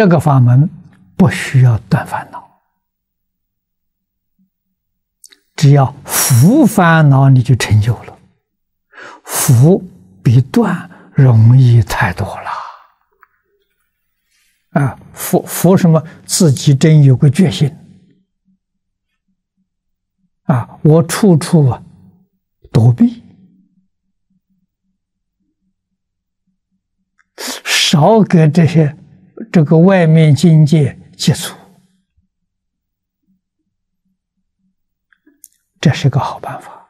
这个法门不需要断烦恼，只要伏烦恼，你就成就了。伏比断容易太多了。啊，伏伏什么？自己真有个决心。啊，我处处啊躲避，少给这些这个外面境界接触，这是个好办法。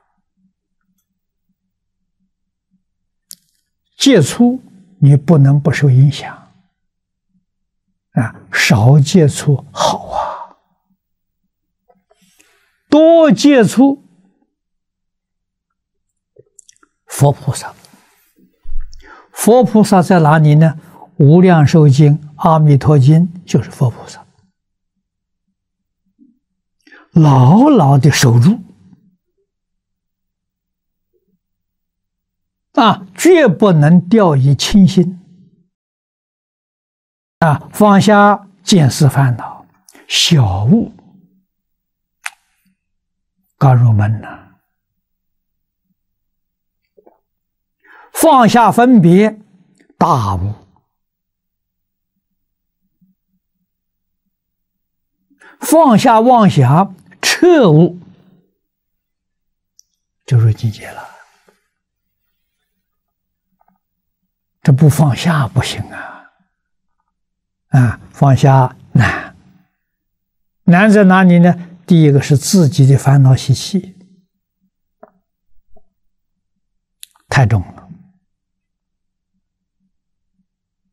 接触你不能不受影响。啊，少接触好啊，多接触佛菩萨。佛菩萨在哪里呢？《无量寿经》《阿弥陀经》就是佛菩萨，牢牢的守住啊，绝不能掉以轻心。啊，放下见思烦恼，小悟刚入门呐。放下分别，大悟；放下妄想，彻悟，就入境界了。这不放下不行啊！啊，放下难，难在哪里呢？第一个是自己的烦恼习气太重了，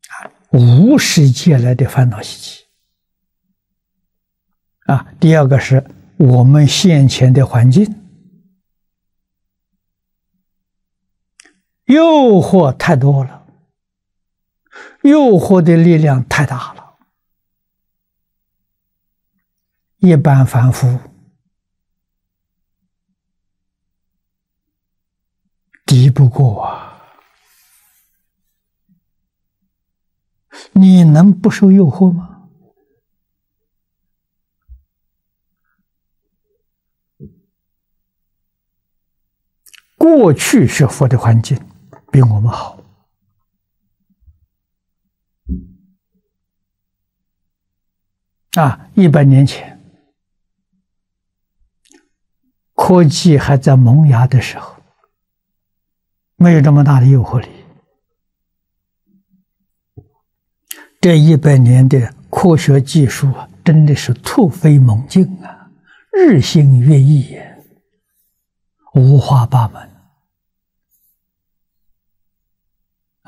啊，无始借来的烦恼习气啊。第二个是我们现前的环境诱惑太多了。诱惑的力量太大了，一般凡夫敌不过啊！你能不受诱惑吗？过去学佛的环境比我们好。啊，一百年前，科技还在萌芽的时候，没有这么大的诱惑力。这一百年的科学技术啊，真的是突飞猛进啊，日新月异，五花八门。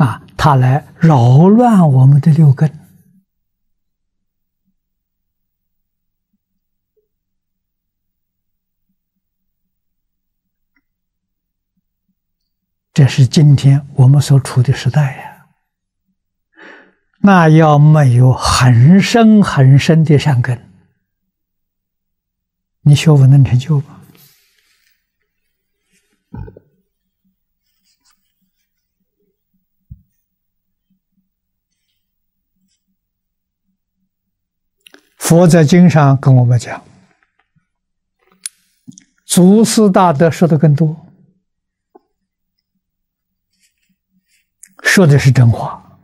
啊，它来扰乱我们的六根。这是今天我们所处的时代呀，那要没有很深很深的善根，你学佛能成就吗？佛在经上跟我们讲，祖师大德说的更多。说的是真话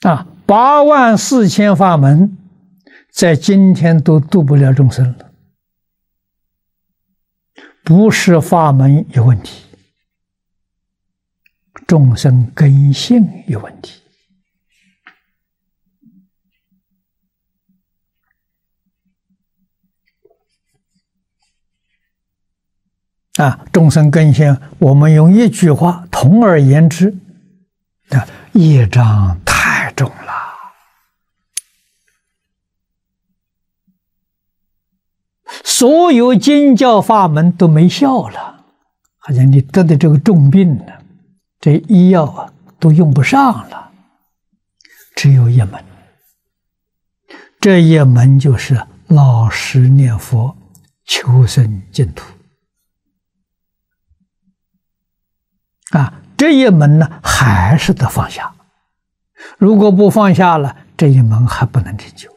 啊！八万四千法门，在今天都度不了众生了，不是法门有问题，众生根性有问题啊！众生根性，我们用一句话统而言之：啊，业障太重了。所有经教法门都没效了，好像你得的这个重病呢，这医药啊都用不上了，只有一门，这一门就是老实念佛，求生净土。啊，这一门呢，还是得放下。如果不放下了，这一门还不能成就。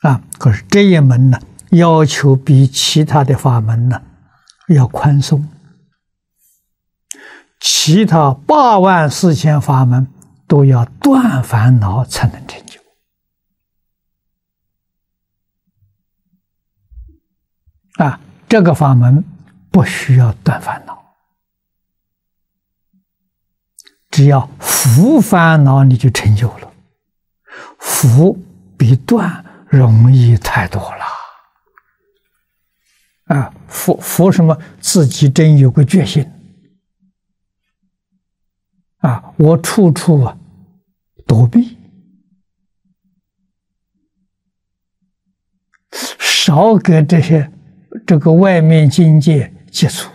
啊，可是这一门呢，要求比其他的法门呢要宽松。其他八万四千法门都要断烦恼才能成就。啊，这个法门不需要断烦恼，只要福烦恼你就成就了。福比断。容易太多了啊！佛佛什么？自己真有个决心啊！我处处啊躲避，少给这些这个外面境界接触，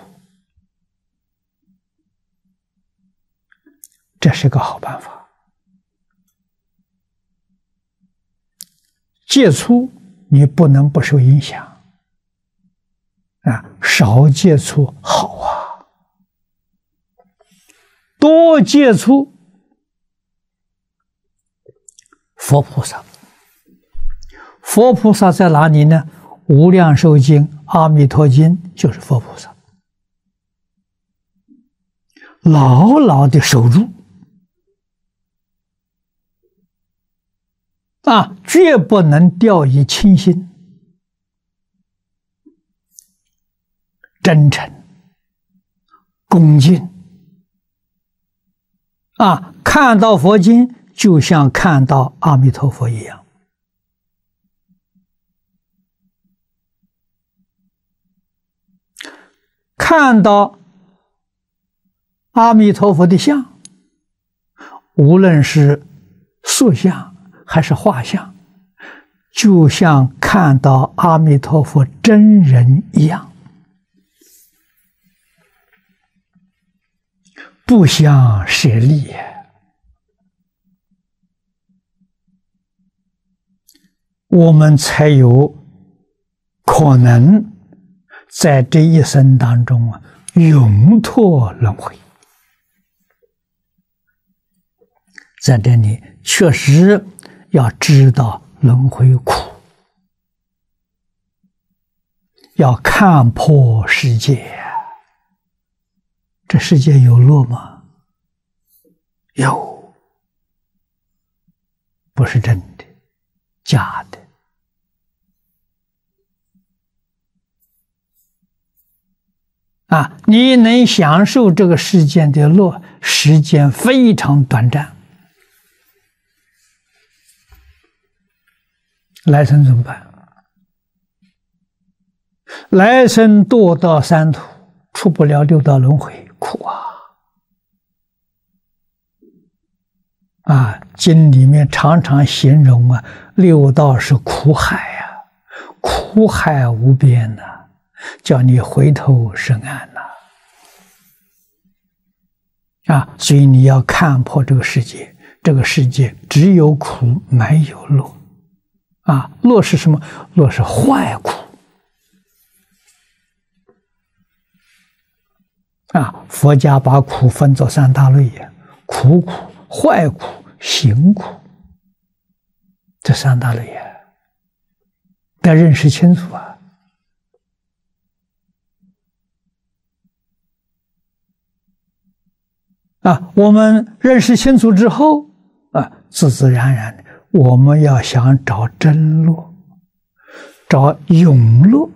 这是个好办法。接触你不能不受影响啊，少接触好啊，多接触佛菩萨。佛菩萨在哪里呢？无量寿经、阿弥陀经就是佛菩萨，牢牢的守住。啊，绝不能掉以轻心、真诚、恭敬。啊，看到佛经就像看到阿弥陀佛一样，看到阿弥陀佛的像，无论是塑像。还是画像，就像看到阿弥陀佛真人一样，不相舍利，我们才有可能在这一生当中啊，永脱轮回。在这里，确实。要知道轮回苦，要看破世界。这世界有乐吗？有，不是真的，假的。啊，你能享受这个世间的乐，时间非常短暂。来生怎么办？来生堕到三途，出不了六道轮回，苦啊！啊，经里面常常形容啊，六道是苦海啊，苦海无边呐，叫你回头是岸呐！啊，所以你要看破这个世界，这个世界只有苦没有乐。啊，乐是什么？乐是坏苦。啊，佛家把苦分作三大类呀：苦苦、坏苦、行苦。这三大类呀，得认识清楚啊！啊，我们认识清楚之后，啊，自自然然的。我们要想找真路，找永路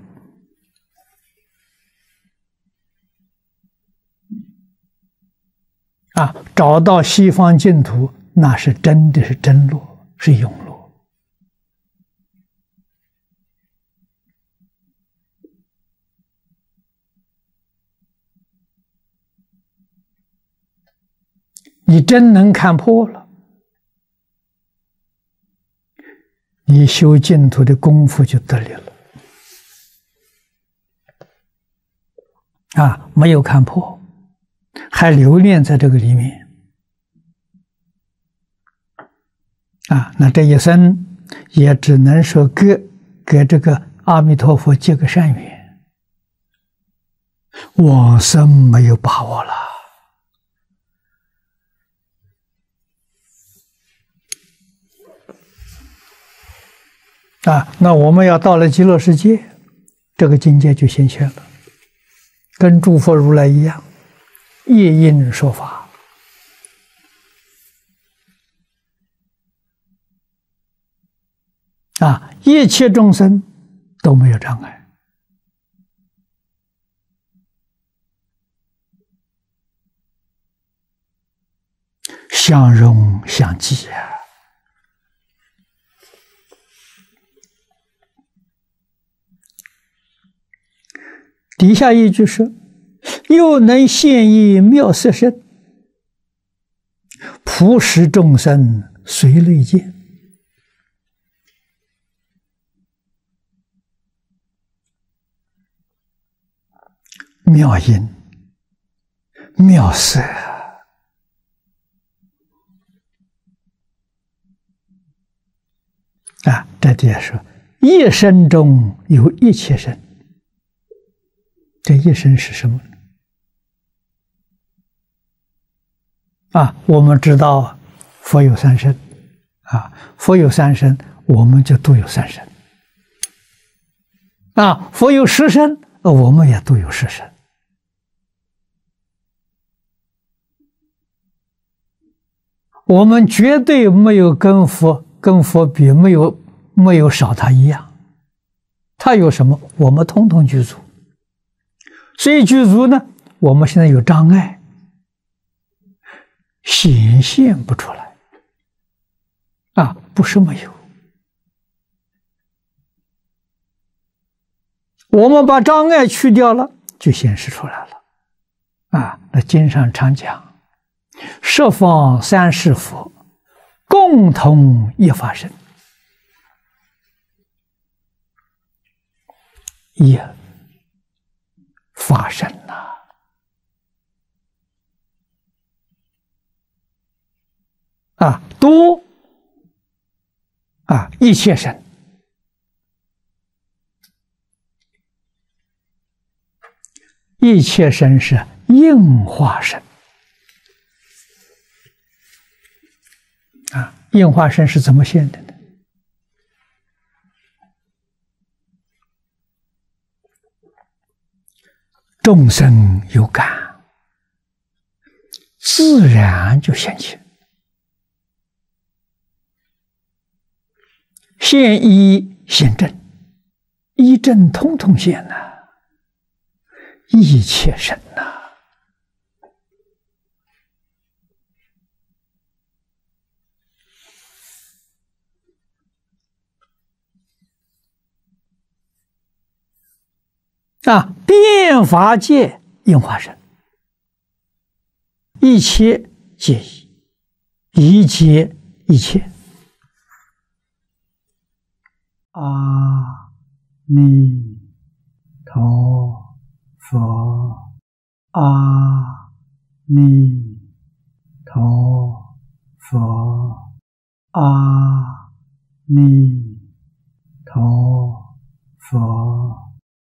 啊！找到西方净土，那是真的是真路，是永路乐。你真能看破了。你修净土的功夫就得力了啊！没有看破，还留恋在这个里面啊！那这一生也只能说给给这个阿弥陀佛结个善缘，往生没有把握了啊，那我们要到了极乐世界，这个境界就显现了，跟诸佛如来一样，夜因说法，啊，一切众生都没有障碍，相容相济啊。底下一句是：“又能现一妙色身，普使众生随类见。妙音妙色啊！这底下说：一生中有一切身。”这一生是什么？啊，我们知道佛有三身，啊，佛有三身，我们就都有三身。啊，佛有十身，我们也都有十身。我们绝对没有跟佛跟佛比，没有没有少他一样。他有什么，我们通通具足。所以具足呢，我们现在有障碍，显现不出来，啊，不是没有。我们把障碍去掉了，就显示出来了，啊，那经上常讲，十方三世佛，共同一法身，一。发生了。啊，多啊，一切身，一切身是应化身啊，应化身是怎么现的呢？众生有感，自然就现起。现一现正，一正通通现呐，一切生呐。啊，变法界应化身，一切皆一，一切一切。阿弥陀佛，阿弥陀佛，阿弥陀。